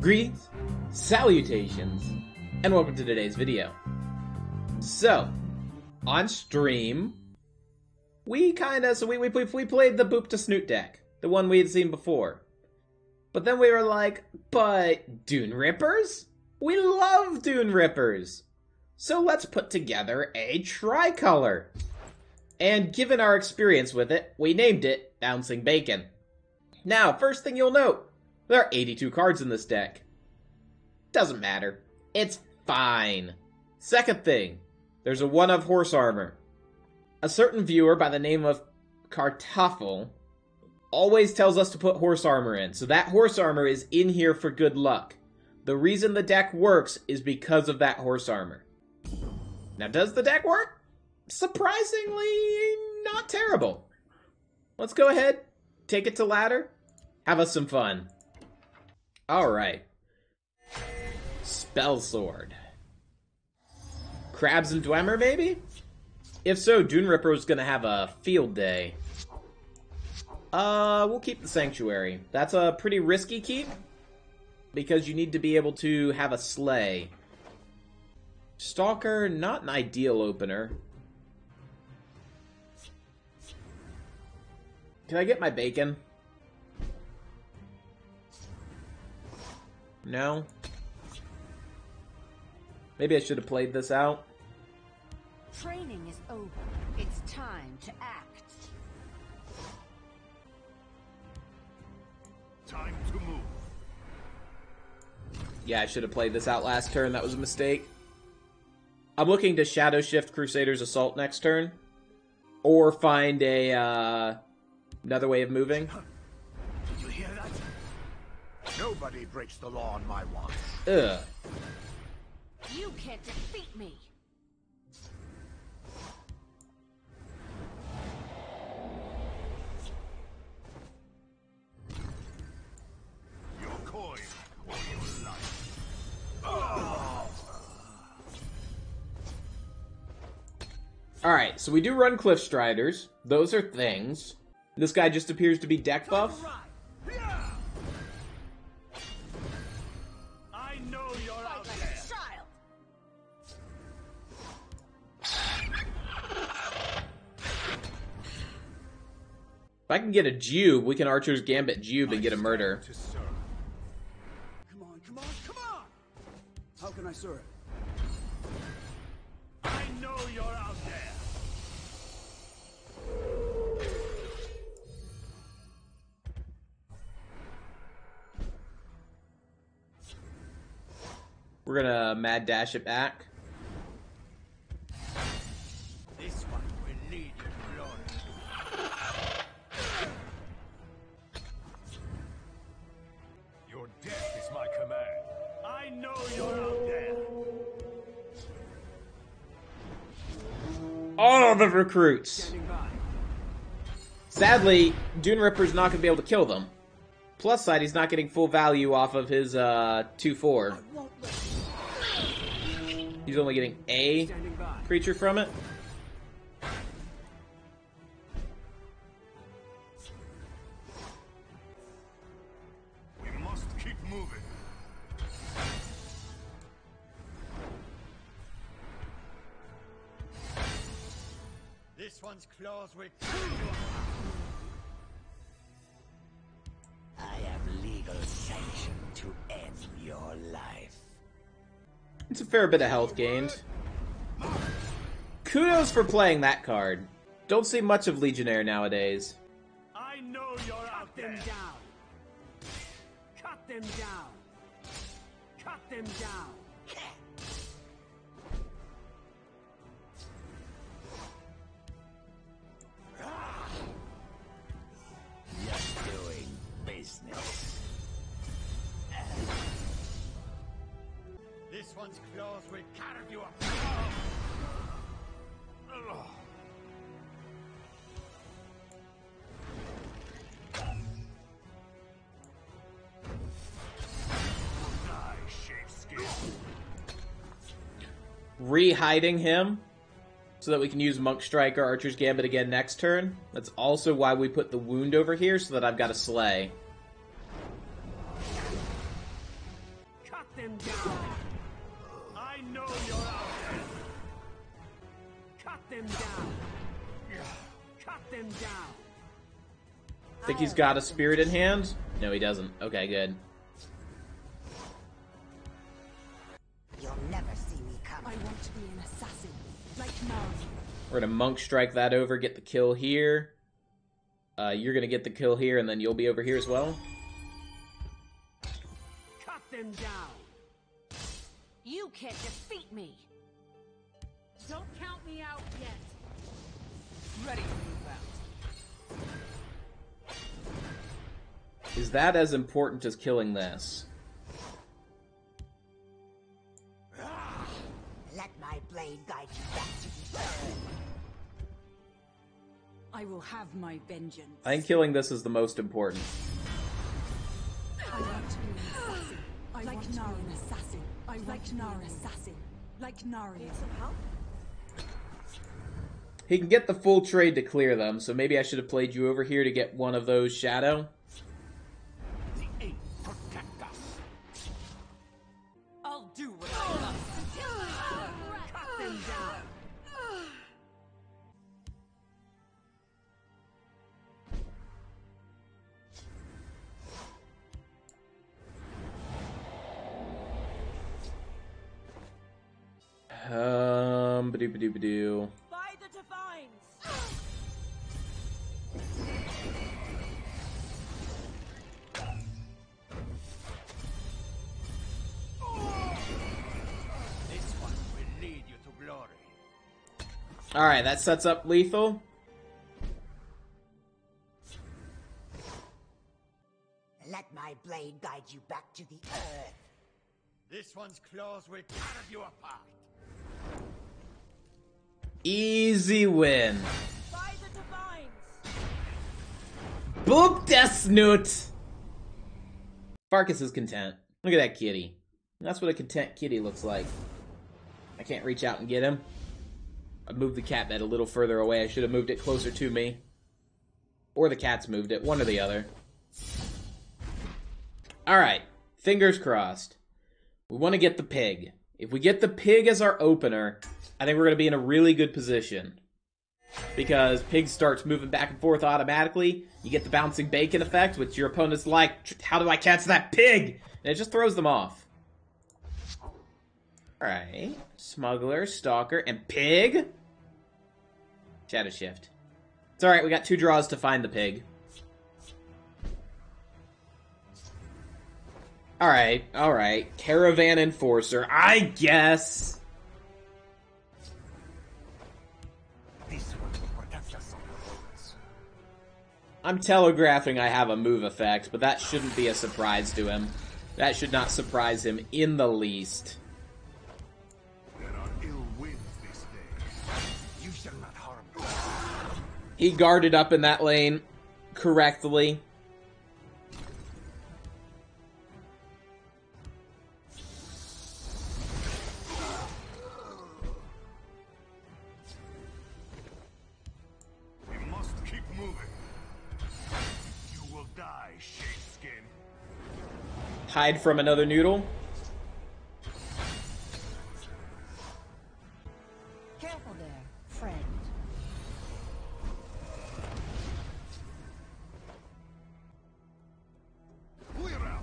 Greetings, salutations, and welcome to today's video. So, on stream, we kinda, so we, we, we played the Boop to Snoot deck, the one we had seen before. But then we were like, but Dune Rippers? We love Dune Rippers! So let's put together a tricolor. And given our experience with it, we named it Bouncing Bacon. Now, first thing you'll note, there are 82 cards in this deck. Doesn't matter. It's fine. Second thing, there's a one of horse armor. A certain viewer by the name of Kartoffel always tells us to put horse armor in, so that horse armor is in here for good luck. The reason the deck works is because of that horse armor. Now, does the deck work? Surprisingly, not terrible. Let's go ahead, take it to ladder, have us some fun. Alright. Spell Sword. Crabs and Dwemer, maybe? If so, Dune Ripper is gonna have a field day. Uh, we'll keep the Sanctuary. That's a pretty risky keep. Because you need to be able to have a Slay. Stalker, not an ideal opener. Can I get my bacon? No? Maybe I should have played this out. Training is over. It's time to act. Time to move. Yeah, I should have played this out last turn. That was a mistake. I'm looking to Shadow Shift Crusader's Assault next turn. Or find a, uh, another way of moving. Nobody breaks the law on my watch. Ugh. You can't defeat me. Your coin or your life. Alright, so we do run Cliff Striders. Those are things. This guy just appears to be deck buff. If I can get a Jube, we can Archer's Gambit Jube and get a murder. Come on, come on, come on! How can I serve? I know you're out there. We're gonna Mad Dash it back. The recruits. Sadly, Dune Ripper's not gonna be able to kill them. Plus side, he's not getting full value off of his uh 2-4. I won't let He's only getting a creature from it. We must keep moving. This one's claws will I have legal sanction to end your life. It's a fair bit of health gained. Kudos for playing that card. Don't see much of Legionnaire nowadays. I know you're out Cut them down. Cut them down. Cut them down. One's claws will carry you shapeskin. Re-hiding him so that we can use Monk Strike or Archer's Gambit again next turn. That's also why we put the wound over here so that I've got a Slay. Cut them down. I know you're out there. Cut them down. Cut them down. Think he's got a spirit in hand? No, he doesn't. Okay, good. You'll never see me come. I want to be an assassin, like Marv. We're gonna monk strike that over, get the kill here. Uh, you're gonna get the kill here, and then you'll be over here as well. Cut them down. You can't defeat me. Don't count me out yet. Ready to move out. Is that as important as killing this? Let my blade guide you back to the earth. I will have my vengeance. I think killing this is the most important. I want to be an assassin. I like want to be an assassin. I like to be an assassin. Like Nari. Need some help? He can get the full trade to clear them, so maybe I should have played you over here to get one of those shadow. The eight protect us. I'll do what I must. Cut them down. Badoo badoo badoo. By the divines! This one will lead you to glory. Alright, that sets up lethal. Let my blade guide you back to the earth. This one's claws will tear you apart. Easy win. By the divines! Boop Death Snoot! Farkas is content. Look at that kitty. That's what a content kitty looks like. I can't reach out and get him. I moved the cat bed a little further away. I should have moved it closer to me. Or the cat's moved it, one or the other. Alright, fingers crossed. We want to get the pig. If we get the pig as our opener, I think we're going to be in a really good position because pig starts moving back and forth automatically. You get the bouncing bacon effect, which your opponent's like, "How do I catch that pig?" And it just throws them off. All right, smuggler, stalker, and pig. Shadow shift. It's all right. We got two draws to find the pig. All right, all right. Caravan enforcer, I guess. I'm telegraphing I have a move effect, but that shouldn't be a surprise to him. That should not surprise him in the least. There are ill winds this day. You shall not harm me. He guarded up in that lane correctly. Hide from another noodle. Careful there, friend. We're out.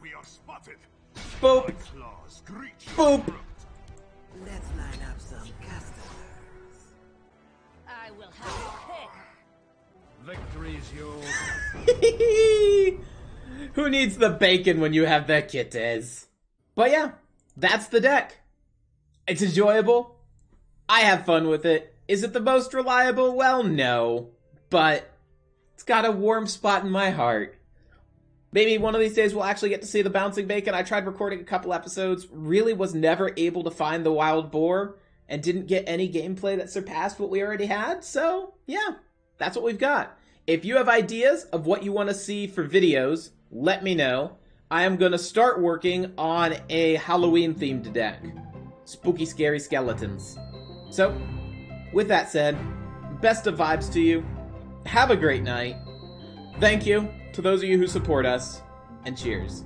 We are spotted. Boop. My claws greet your Boop. Victory is yours. Who needs the bacon when you have the kittens? But yeah, that's the deck. It's enjoyable. I have fun with it. Is it the most reliable? Well, no. But it's got a warm spot in my heart. Maybe one of these days we'll actually get to see the bouncing bacon. I tried recording a couple episodes, really was never able to find the wild boar, and didn't get any gameplay that surpassed what we already had. So, yeah, that's what we've got. If you have ideas of what you want to see for videos, let me know. I am going to start working on a Halloween themed deck. Spooky, scary skeletons. So, with that said, best of vibes to you. Have a great night. Thank you to those of you who support us, and cheers.